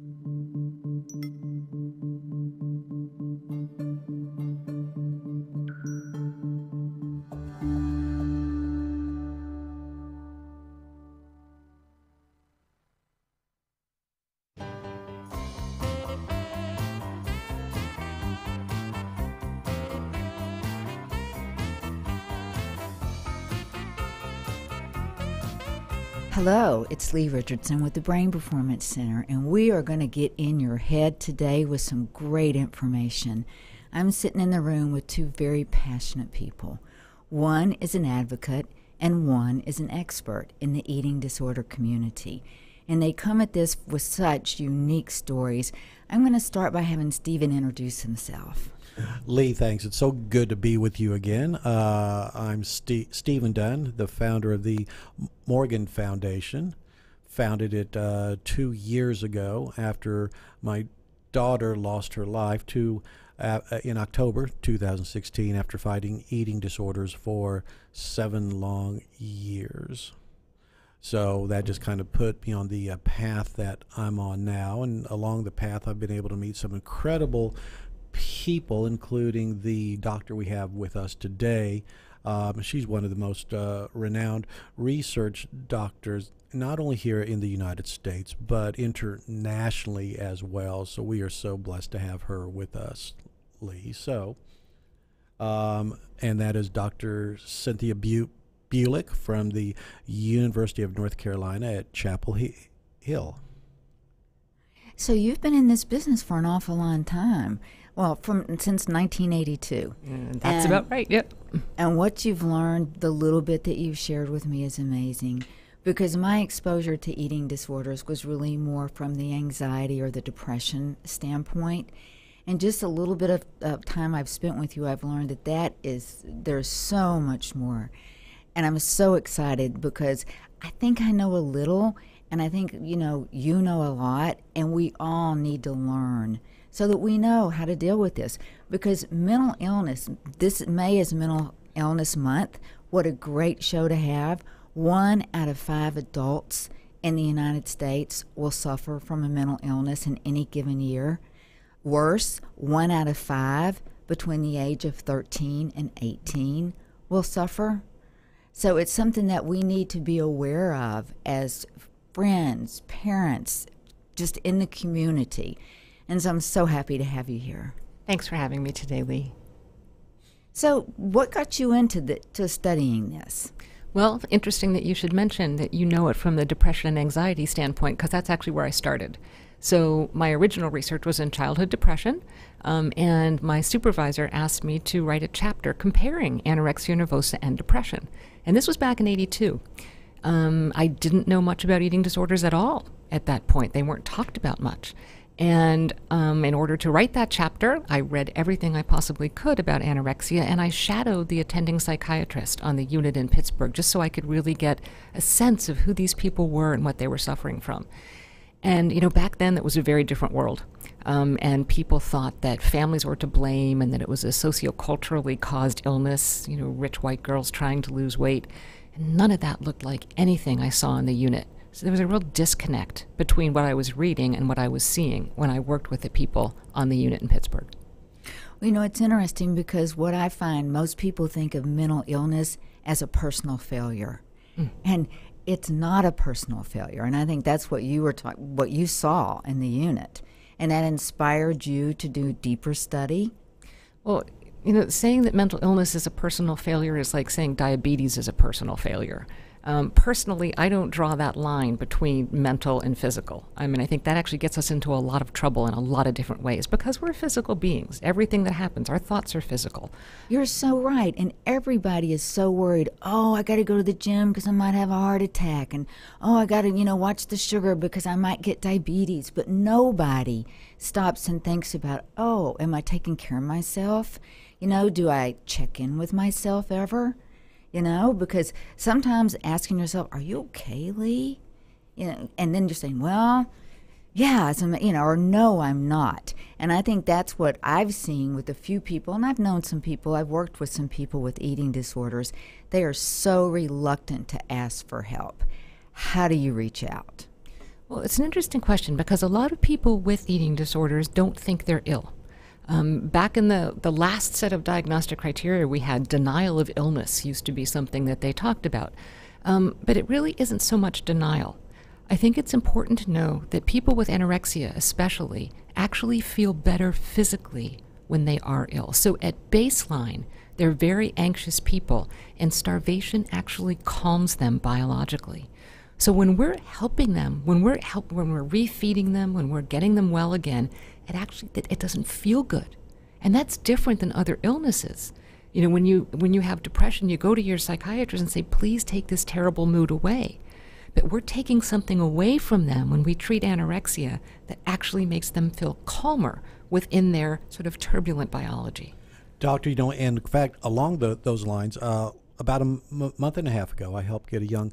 Thank you. Hello, it's Leigh Richardson with the Brain Performance Center, and we are going to get in your head today with some great information. I'm sitting in the room with two very passionate people. One is an advocate, and one is an expert in the eating disorder community. And they come at this with such unique stories. I'm going to start by having Steven introduce himself. Leigh, thanks. It's so good to be with you again. Uh, I'm St- Steven Dunn, the founder of the Morgan Foundation. Founded it uh, two years ago after my daughter lost her life to uh, in October 2016 after fighting eating disorders for seven long years. So that just kind of put me on the uh, path that I'm on now. And along the path, I've been able to meet some incredible people, including the doctor we have with us today. Um, she's one of the most uh, renowned research doctors, not only here in the United States, but internationally as well. So we are so blessed to have her with us, Leigh. So, um, and that is Dr. Cynthia Bu- Bulik from the University of North Carolina at Chapel Hill. So you've been in this business for an awful long time. Well, from since 1982. that's and, about right. Yep. And what you've learned, the little bit that you've shared with me, is amazing. Because my exposure to eating disorders was really more from the anxiety or the depression standpoint. And just a little bit of uh, time I've spent with you, I've learned that that is there's so much more. And I'm so excited because I think I know a little, and I think you know you know a lot, and we all need to learn so that we know how to deal with this. Because mental illness, this May is Mental Illness Month. What a great show to have. One out of five adults in the United States will suffer from a mental illness in any given year. Worse, one out of five between the age of 13 and 18 will suffer. So it's something that we need to be aware of as friends, parents, just in the community. And so I'm so happy to have you here. Thanks for having me today, Leigh. So, what got you into the, to studying this? Well, interesting that you should mention that you know it from the depression and anxiety standpoint, because that's actually where I started. So, my original research was in childhood depression, um, and my supervisor asked me to write a chapter comparing anorexia nervosa and depression. And this was back in 82. Um, I didn't know much about eating disorders at all at that point, they weren't talked about much. And um, in order to write that chapter, I read everything I possibly could about anorexia, and I shadowed the attending psychiatrist on the unit in Pittsburgh just so I could really get a sense of who these people were and what they were suffering from. And, you know, back then it was a very different world. Um, and people thought that families were to blame and that it was a socioculturally caused illness, you know, rich white girls trying to lose weight. And none of that looked like anything I saw in the unit. So there was a real disconnect between what I was reading and what I was seeing when I worked with the people on the unit in Pittsburgh. Well, you know, it's interesting because what I find most people think of mental illness as a personal failure. Mm. And it's not a personal failure. And I think that's what you were talking what you saw in the unit. And that inspired you to do deeper study. Well, you know, saying that mental illness is a personal failure is like saying diabetes is a personal failure. Um, personally, I don't draw that line between mental and physical. I mean, I think that actually gets us into a lot of trouble in a lot of different ways because we're physical beings. Everything that happens, our thoughts are physical. You're so right. And everybody is so worried oh, I got to go to the gym because I might have a heart attack. And oh, I got to, you know, watch the sugar because I might get diabetes. But nobody stops and thinks about, oh, am I taking care of myself? You know, do I check in with myself ever? You know, because sometimes asking yourself, "Are you okay, Leigh?" You know, and then you're saying, "Well, yeah, you know, or no, I'm not." And I think that's what I've seen with a few people, and I've known some people. I've worked with some people with eating disorders. They are so reluctant to ask for help. How do you reach out? Well, it's an interesting question because a lot of people with eating disorders don't think they're ill. Um, back in the, the last set of diagnostic criteria, we had denial of illness, used to be something that they talked about. Um, but it really isn't so much denial. I think it's important to know that people with anorexia, especially, actually feel better physically when they are ill. So at baseline, they're very anxious people, and starvation actually calms them biologically. So when we're helping them, when we're help, when we're refeeding them, when we're getting them well again, it actually it, it doesn't feel good, and that's different than other illnesses. You know, when you when you have depression, you go to your psychiatrist and say, "Please take this terrible mood away." But we're taking something away from them when we treat anorexia that actually makes them feel calmer within their sort of turbulent biology. Doctor, you know, and in fact, along the, those lines, uh, about a m- month and a half ago, I helped get a young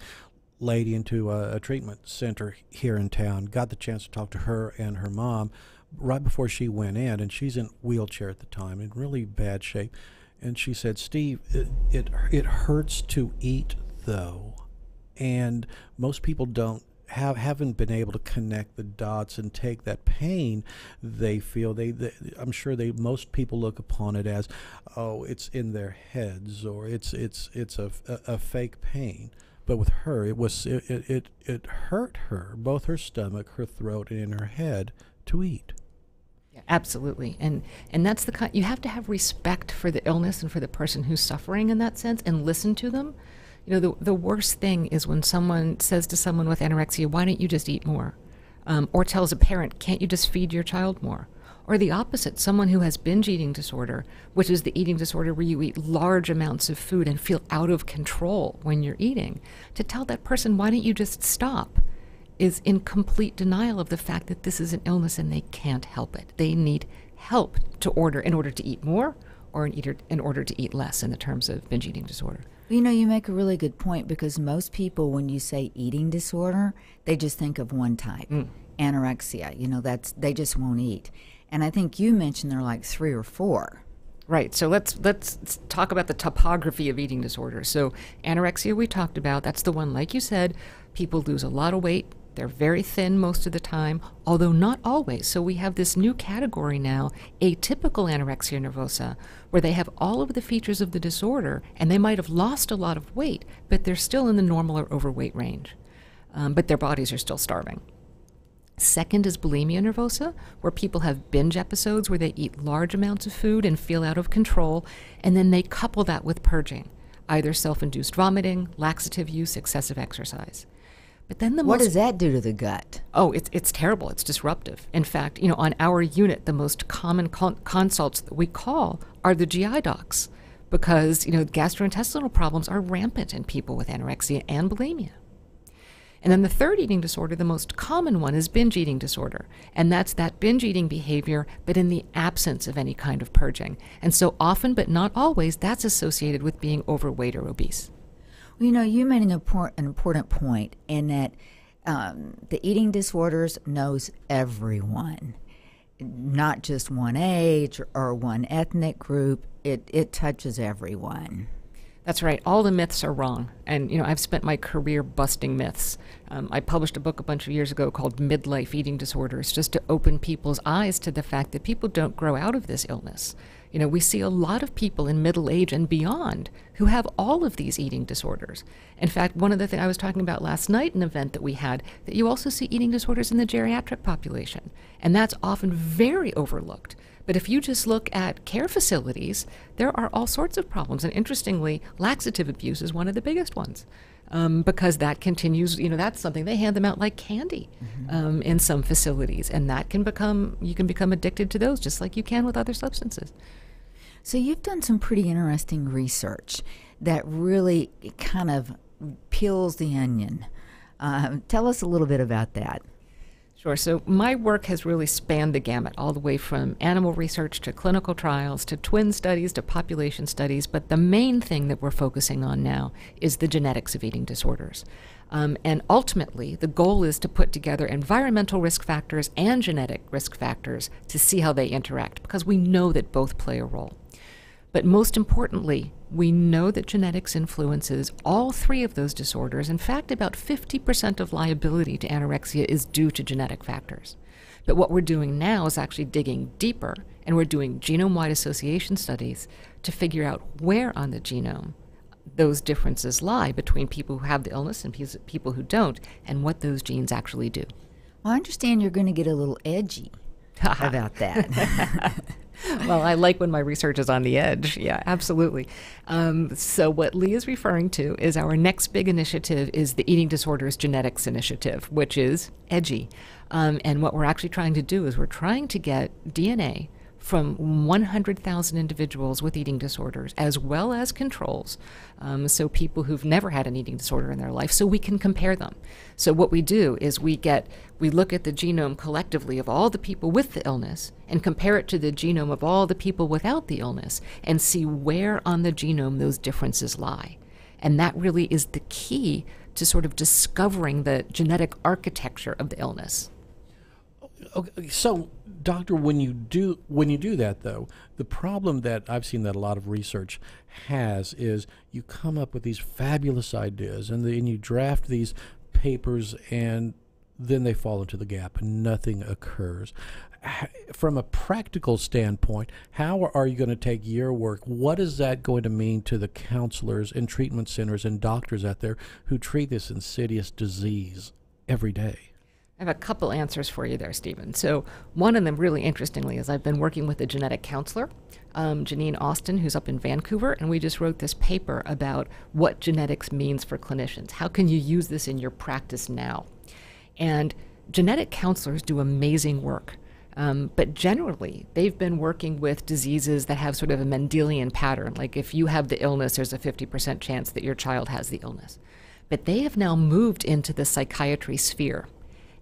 lady into a, a, treatment center here in town. Got the chance to talk to her and her mom right before she went in, and she's in wheelchair at the time in really bad shape. And she said, "Steve, it it, it hurts to eat though, and most people don't." Have, haven't been able to connect the dots and take that pain they feel they, they I'm sure they most people look upon it as oh it's in their heads or it's it's it's a, a, a fake pain but with her, it was it, it, it hurt her, both her stomach, her throat, and in her head to eat. Absolutely, and and that's the kind you have to have respect for the illness and for the person who's suffering in that sense, and listen to them. You know, the the worst thing is when someone says to someone with anorexia, "Why don't you just eat more?" Um, or tells a parent, "Can't you just feed your child more?" Or the opposite, someone who has binge eating disorder, which is the eating disorder where you eat large amounts of food and feel out of control when you're eating, to tell that person, why don't you just stop, is in complete denial of the fact that this is an illness and they can't help it. They need help to order in order to eat more or in, in order to eat less in the terms of binge eating disorder. You know, you make a really good point because most people, when you say eating disorder, they just think of one type, mm. anorexia. You know, that's they just won't eat. And I think you mentioned there are like three or four. Right. So let's let's talk about the topography of eating disorders. So anorexia we talked about, that's the one like you said, people lose a lot of weight. They're very thin most of the time, although not always. So we have this new category now, atypical anorexia nervosa, where they have all of the features of the disorder and they might have lost a lot of weight, but they're still in the normal or overweight range. Um, but their bodies are still starving. Second is bulimia nervosa, where people have binge episodes where they eat large amounts of food and feel out of control, and then they couple that with purging, either self induced vomiting, laxative use, excessive exercise. But then the what most, does that do to the gut? Oh, it's it's terrible. It's disruptive. In fact, you know, on our unit, the most common con- consults that we call are the GI docs, because you know gastrointestinal problems are rampant in people with anorexia and bulimia. And then the third eating disorder, the most common one, is binge eating disorder. And that's that binge eating behavior, but in the absence of any kind of purging. And so often, but not always, that's associated with being overweight or obese. Well, you know, you made an important, an important point in that um, the eating disorders knows everyone, not just one age or one ethnic group. It, it touches everyone. That's right. All the myths are wrong. And, you know, I've spent my career busting myths. Um, I published a book a bunch of years ago called Midlife Eating Disorders, just to open people's eyes to the fact that people don't grow out of this illness. You know, we see a lot of people in middle age and beyond who have all of these eating disorders. In fact, one of the things I was talking about last night, an event that we had, that you also see eating disorders in the geriatric population. And that's often very overlooked. But if you just look at care facilities, there are all sorts of problems. And interestingly, laxative abuse is one of the biggest ones. Um, because that continues, you know, that's something they hand them out like candy mm-hmm. um, in some facilities, and that can become you can become addicted to those just like you can with other substances. So you've done some pretty interesting research that really kind of peels the onion. Uh, tell us a little bit about that. Sure. So my work has really spanned the gamut, all the way from animal research to clinical trials to twin studies to population studies. But the main thing that we're focusing on now is the genetics of eating disorders. Um, and ultimately, the goal is to put together environmental risk factors and genetic risk factors to see how they interact, because we know that both play a role. But most importantly, we know that genetics influences all three of those disorders. In fact, about 50% of liability to anorexia is due to genetic factors. But what we're doing now is actually digging deeper, and we're doing genome wide association studies to figure out where on the genome those differences lie between people who have the illness and people who don't, and what those genes actually do. Well, I understand you're going to get a little edgy about that. well, I like when my research is on the edge. Yeah, absolutely. Um, so, what Leigh is referring to is our next big initiative is the Eating Disorders Genetics Initiative, which is EDGI. Um, and what we're actually trying to do is we're trying to get DNA from 100,000 individuals with eating disorders, as well as controls. Um, so, people who've never had an eating disorder in their life, so we can compare them. So, what we do is we get, we look at the genome collectively of all the people with the illness and compare it to the genome of all the people without the illness and see where on the genome those differences lie. And that really is the key to sort of discovering the genetic architecture of the illness. Okay, so doctor, when you do when you do that though, the problem that I've seen that a lot of research has is you come up with these fabulous ideas and then you draft these papers and then they fall into the gap and nothing occurs. From a practical standpoint, how are you going to take your work? What is that going to mean to the counselors and treatment centers and doctors out there who treat this insidious disease every day? I have a couple answers for you there, Steven. So, one of them, really interestingly, is I've been working with a genetic counselor, um, Janine Austin, who's up in Vancouver, and we just wrote this paper about what genetics means for clinicians. How can you use this in your practice now? And genetic counselors do amazing work. Um, but generally, they've been working with diseases that have sort of a Mendelian pattern. Like if you have the illness, there's a 50% chance that your child has the illness. But they have now moved into the psychiatry sphere.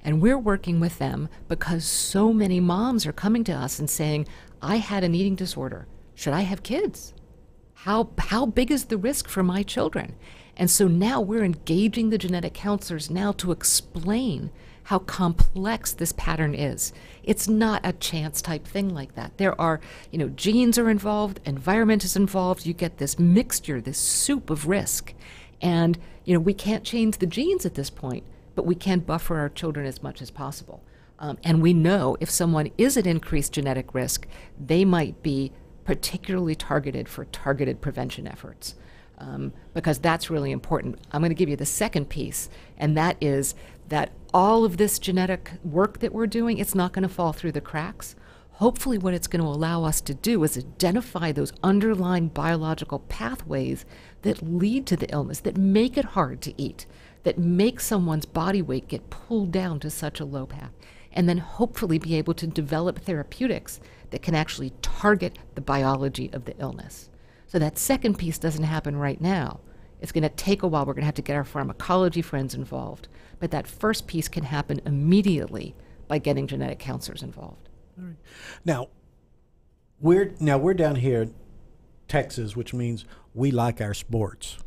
And we're working with them because so many moms are coming to us and saying, I had an eating disorder. Should I have kids? How, how big is the risk for my children? And so now we're engaging the genetic counselors now to explain how complex this pattern is. It's not a chance type thing like that. There are, you know, genes are involved, environment is involved. You get this mixture, this soup of risk. And, you know, we can't change the genes at this point, but we can buffer our children as much as possible. Um, and we know if someone is at increased genetic risk, they might be particularly targeted for targeted prevention efforts. Um, because that's really important. I'm going to give you the second piece, and that is that all of this genetic work that we're doing, it's not going to fall through the cracks. Hopefully, what it's going to allow us to do is identify those underlying biological pathways that lead to the illness, that make it hard to eat, that make someone's body weight get pulled down to such a low path, and then hopefully be able to develop therapeutics that can actually target the biology of the illness. So that second piece doesn't happen right now. It's going to take a while. We're going to have to get our pharmacology friends involved. But that first piece can happen immediately by getting genetic counselors involved. Now, we're now we're down here, in Texas, which means we like our sports.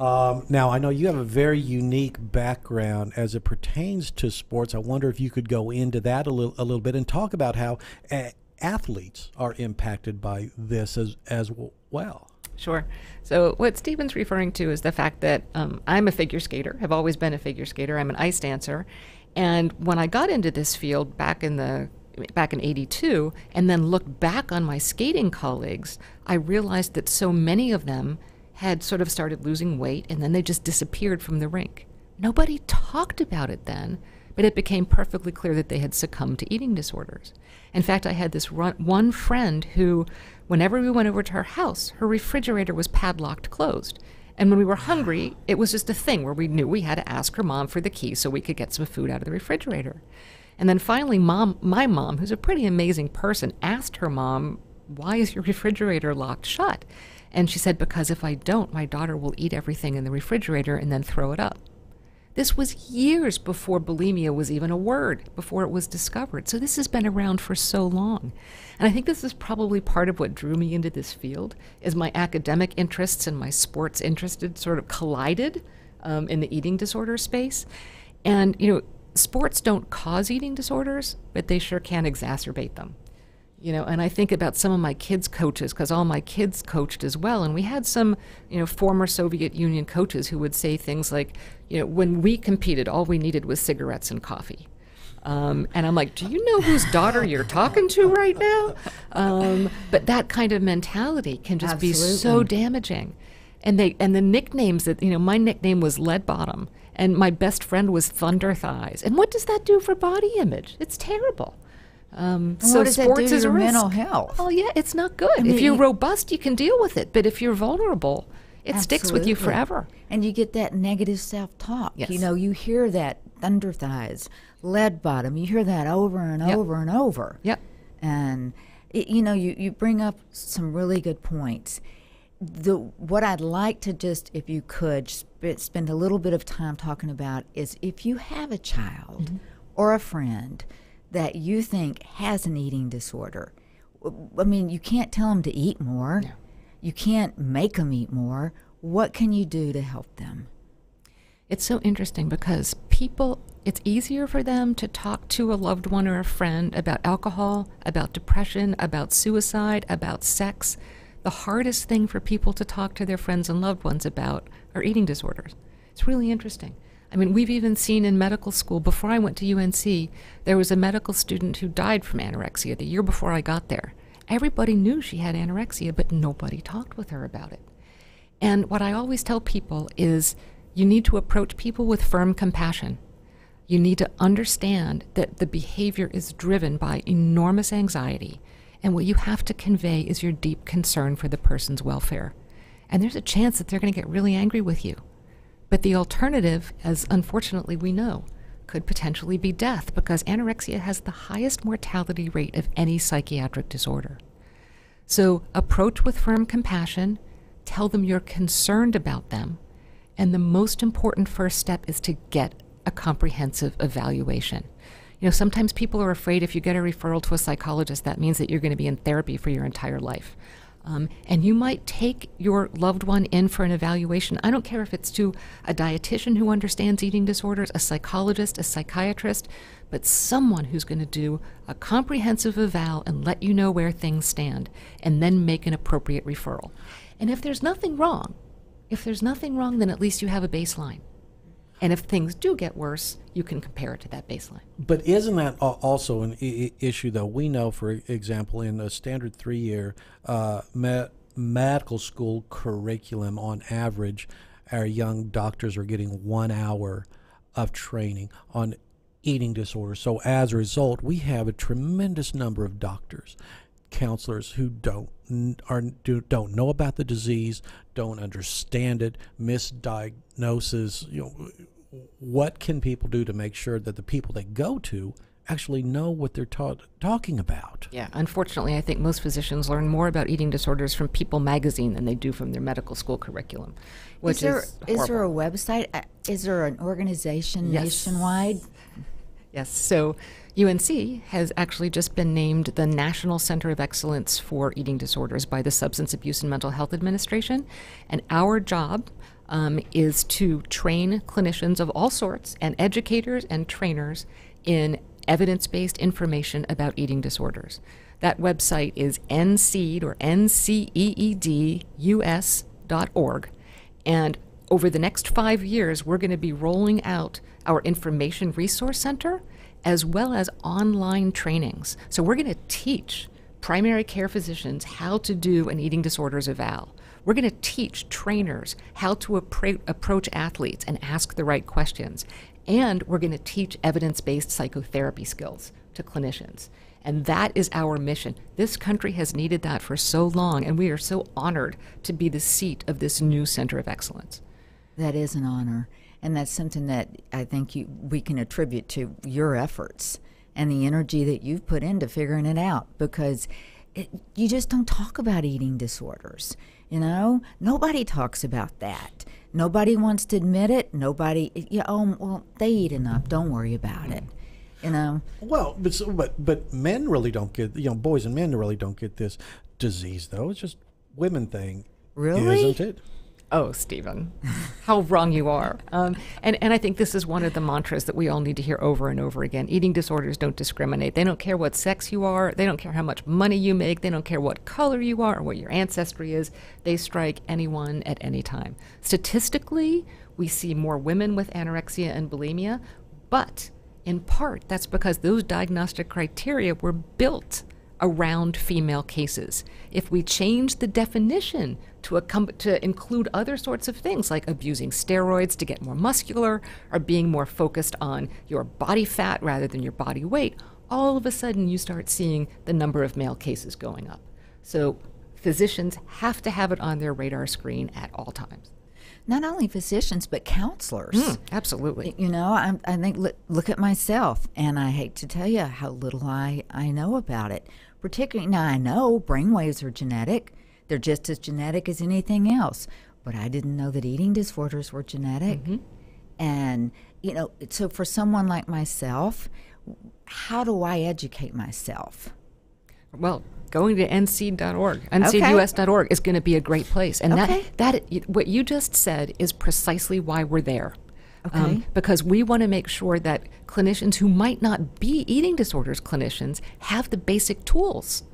Um, now, I know you have a very unique background as it pertains to sports. I wonder if you could go into that a little, a little bit and talk about how a- athletes are impacted by this as, as well. Sure. So, what Steven's referring to is the fact that um, I'm a figure skater, have always been a figure skater. I'm an ice dancer. And when I got into this field back in the back in 82 and then looked back on my skating colleagues, I realized that so many of them had sort of started losing weight and then they just disappeared from the rink. Nobody talked about it then, but it became perfectly clear that they had succumbed to eating disorders. In fact, I had this run, one friend who, whenever we went over to her house, her refrigerator was padlocked closed. And when we were hungry, it was just a thing where we knew we had to ask her mom for the key so we could get some food out of the refrigerator. And then finally, mom, my mom, who's a pretty amazing person, asked her mom, Why is your refrigerator locked shut? And she said, Because if I don't, my daughter will eat everything in the refrigerator and then throw it up. This was years before bulimia was even a word, before it was discovered. So this has been around for so long. And I think this is probably part of what drew me into this field, is my academic interests and my sports interested sort of collided um, in the eating disorder space. And, you know, sports don't cause eating disorders, but they sure can exacerbate them You know, and I think about some of my kids' coaches because all my kids coached as well, and we had some, you know, former Soviet Union coaches who would say things like, you know, when we competed, all we needed was cigarettes and coffee. Um, and I'm like, do you know whose daughter you're talking to right now? Um, but that kind of mentality can just be so Absolutely. damaging. And they and the nicknames that you know, my nickname was Lead Bottom, and my best friend was Thunder Thighs. And what does that do for body image? It's terrible. Um, so what does that do sports is a mental risk. health? Oh yeah, it's not good. mean, if you're robust, you can deal with it. But if you're vulnerable, it sticks with you forever. And you get that negative self talk. You know, you hear that thunder thighs, lead bottom, you hear that over and Yep. over and over. Yep. And, it, you know, you, you bring up some really good points. The What I'd like to just, if you could, sp- spend a little bit of time talking about is if you have a child Mm-hmm. or a friend that you think has an eating disorder, I mean, you can't tell them to eat more. You can't make them eat more. What can you do to help them? It's so interesting because people, it's easier for them to talk to a loved one or a friend about alcohol, about depression, about suicide, about sex. The hardest thing for people to talk to their friends and loved ones about are eating disorders. It's really interesting. I mean, we've even seen in medical school, before I went to UNC, there was a medical student who died from anorexia the year before I got there. Everybody knew she had anorexia, but nobody talked with her about it. And what I always tell people is you need to approach people with firm compassion. You need to understand that the behavior is driven by enormous anxiety, and what you have to convey is your deep concern for the person's welfare. And there's a chance that they're going to get really angry with you. But the alternative, as unfortunately we know, could potentially be death because anorexia has the highest mortality rate of any psychiatric disorder. So approach with firm compassion, tell them you're concerned about them, and the most important first step is to get a comprehensive evaluation. You know, sometimes people are afraid if you get a referral to a psychologist, that means that you're going to be in therapy for your entire life. Um, and you might take your loved one in for an evaluation. I don't care if it's to a dietitian who understands eating disorders, a psychologist, a psychiatrist, but someone who's going to do a comprehensive eval and let you know where things stand, and then make an appropriate referral. And if there's nothing wrong, if there's nothing wrong, then at least you have a baseline. And if things do get worse, you can compare it to that baseline. But isn't that also an I- issue, though? We know, for example, in a standard three year uh, me- medical school curriculum, on average, our young doctors are getting one hour of training on eating disorders. So as a result, we have a tremendous number of doctors, counselors who don't are do, don't know about the disease, don't understand it, misdiagnoses. You know, what can people do to make sure that the people they go to actually know what they're ta- talking about? Yeah, unfortunately, I think most physicians learn more about eating disorders from People magazine than they do from their medical school curriculum, which is there is is there a website? Uh, Is there an organization Yes. nationwide? Yes. So UNC has actually just been named the National Center of Excellence for Eating Disorders by the Substance Abuse and Mental Health Administration. And our job um, is to train clinicians of all sorts and educators and trainers in evidence based information about eating disorders. That website is nceed or nceedus.org. And over the next five years, we're going to be rolling out our Information Resource Center as well as online trainings. So we're going to teach primary care physicians how to do an eating disorders eval. We're going to teach trainers how to appra- approach athletes and ask the right questions. And we're going to teach evidence based psychotherapy skills to clinicians. And that is our mission. This country has needed that for so long, and we are so honored to be the seat of this new center of excellence. That is an honor, and that's something that I think you we can attribute to your efforts and the energy that you've put into figuring it out. Because it, you just don't talk about eating disorders. You know, nobody talks about that. Nobody wants to admit it. Nobody, yeah, oh, well, they eat enough. Don't worry about it. You know, Well, but so- but but men really don't get you know boys and men really don't get this disease though. It's just women thing, Really? isn't it? Oh, Steven, how wrong you are. Um, and, and I think this is one of the mantras that we all need to hear over and over again. Eating disorders don't discriminate. They don't care what sex you are, they don't care how much money you make, they don't care what color you are or what your ancestry is. They strike anyone at any time. Statistically, we see more women with anorexia and bulimia, but in part that's because those diagnostic criteria were built around female cases. If we change the definition to, accom- to include other sorts of things like abusing steroids to get more muscular or being more focused on your body fat rather than your body weight, all of a sudden you start seeing the number of male cases going up. So physicians have to have it on their radar screen at all times. Not only physicians, but counselors. Mm, absolutely. You know, I, I think look, look at myself, and I hate to tell you how little I, I know about it. Particularly now, I know brainwaves are genetic; they're just as genetic as anything else. But I didn't know that eating disorders were genetic. Mm-hmm. And you know, so for someone like myself, how do I educate myself? Well, going to nc.org, ncus.org is going to be a great place. And Okay. that, that what you just said is precisely why we're there. Um, Okay. because we want to make sure that clinicians who might not be eating disorders clinicians have the basic tools.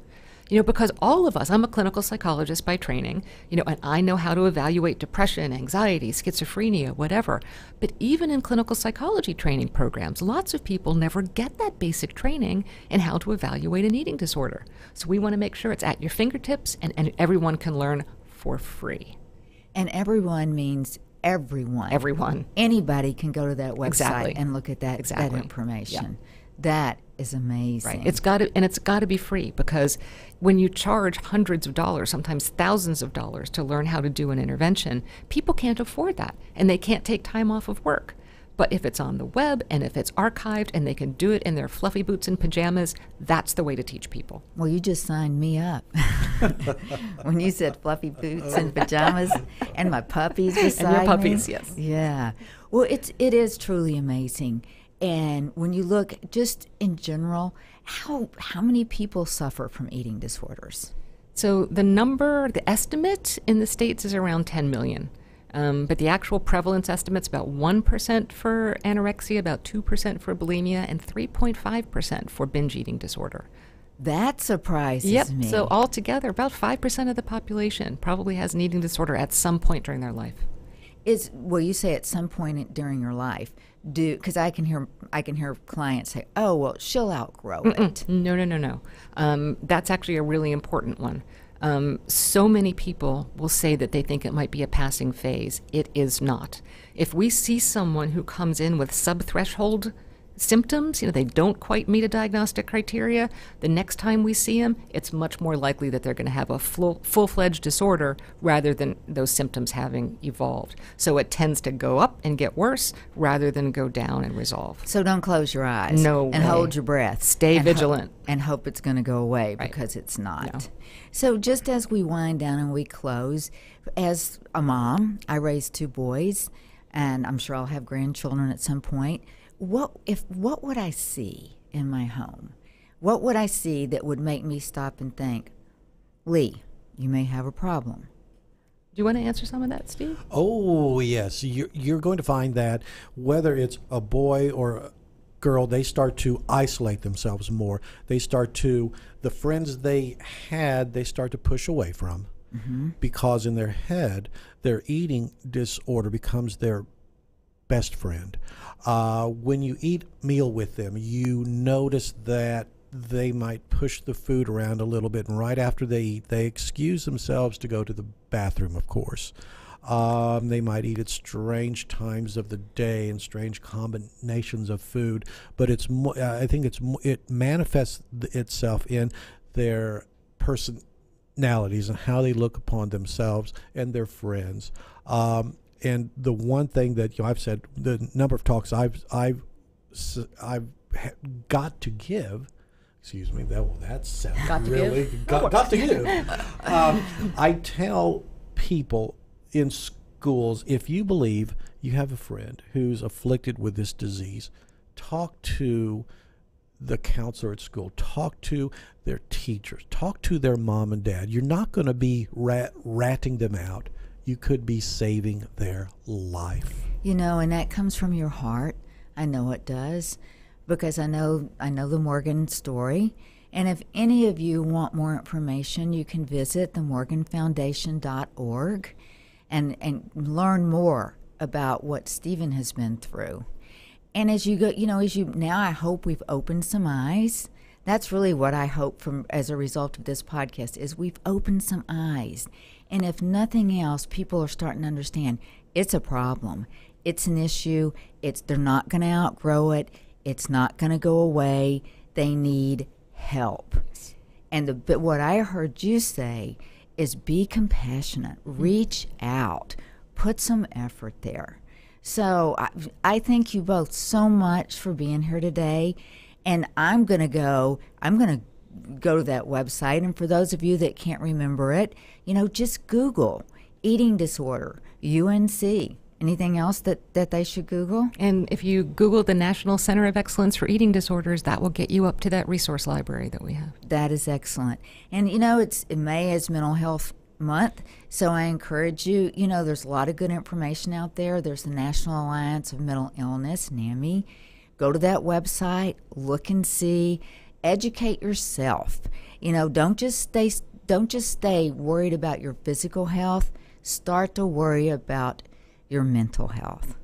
You know, because all of us, I'm a clinical psychologist by training, you know, and I know how to evaluate depression, anxiety, schizophrenia, whatever. But even in clinical psychology training programs, lots of people never get that basic training in how to evaluate an eating disorder. So we want to make sure it's at your fingertips and, and everyone can learn for free. And everyone means everyone. Everyone. Anybody can go to that website Exactly. and look at that, that Exactly. information. That is amazing. Right. It's got to, and it's got to be free because when you charge hundreds of dollars, sometimes thousands of dollars to learn how to do an intervention, people can't afford that and they can't take time off of work. But if it's on the web and if it's archived and they can do it in their fluffy boots and pajamas, that's the way to teach people. Well, you just signed me up. when you said fluffy boots and pajamas and my puppies beside me. puppies, yes. Yeah. Well, it's it is truly amazing. And when you look just in general, how how many people suffer from eating disorders? So the number, the estimate in the states is around 10 million. Um, but the actual prevalence estimate's about 1% for anorexia, about 2% for bulimia, and 3.5% for binge eating disorder. That surprises Yep. me. So altogether, about 5% of the population probably has an eating disorder at some point during their life. is well you say at some point during your life do because i can hear i can hear clients say oh well she'll outgrow it No, no, no, no. Um, that's actually a really important one. Um, so many people will say that they think it might be a passing phase. It is not. If we see someone who comes in with sub-threshold symptoms, you know, they don't quite meet a diagnostic criteria, the next time we see them, it's much more likely that they're going to have a full, full-fledged disorder rather than those symptoms having evolved. So it tends to go up and get worse rather than go down and resolve. so don't close your eyes No and way. hold your breath Stay and ho- vigilant. and hope it's going to go away Right. because it's not No. so just as we wind down and we close as a mom i raised two boys and i'm sure i'll have grandchildren at some point what if what would i see in my home what would i see that would make me stop and think lee you may have a problem Do you want to answer some of that, Steve? Oh yes, you're, you're going to find that whether it's a boy or a girl, they start to isolate themselves more. They start to the friends they had, they start to push away from mm-hmm. because in their head, their eating disorder becomes their best friend. Uh, when you eat meal with them, you notice that they might push the food around a little bit, and right after they eat, they excuse themselves to go to the bathroom, of course. Um, they might eat at strange times of the day and strange combinations of food, but it's mo- uh, I think it's mo- it manifests itself in their personalities and how they look upon themselves and their friends. Um, and the one thing that you know, I've said, the number of talks I've I've I've got to give. Excuse me. That well, that sounds Got to really give? got, got to give. um, I tell people in schools if you believe you have a friend who's afflicted with this disease, talk to the counselor at school, talk to their teachers, talk to their mom and dad. You're not going to be rat- ratting them out. You could be saving their life. You know, and that comes from your heart. I know it does because I know I know the Morgan story. And if any of you want more information, you can visit themorganfoundation.org and and learn more about what Steven has been through. And as you go, you know, as you now I hope we've opened some eyes. That's really what I hope from as a result of this podcast is we've opened some eyes. And if nothing else, people are starting to understand it's a problem. It's an issue. It's they're not going to outgrow it. It's not going to go away. They need help. And the but what I heard you say is be compassionate. Mm-hmm. Reach out. Put some effort there. So I, I thank you both so much for being here today. And I'm going to go, I'm going to go to that website. And for those of you that can't remember it, you know, just Google eating disorder, UNC. Anything else that, that they should Google? And if you Google the National Center of Excellence for Eating Disorders, that will get you up to that resource library that we have. That is excellent. And you know, it's May is Mental Health Month, so I encourage you. You know, there's a lot of good information out there. There's the National Alliance of Mental Illness, NAMI. Go to that website, look and see, educate yourself. You know, don't just stay don't just stay worried about your physical health. Start to worry about your mental health.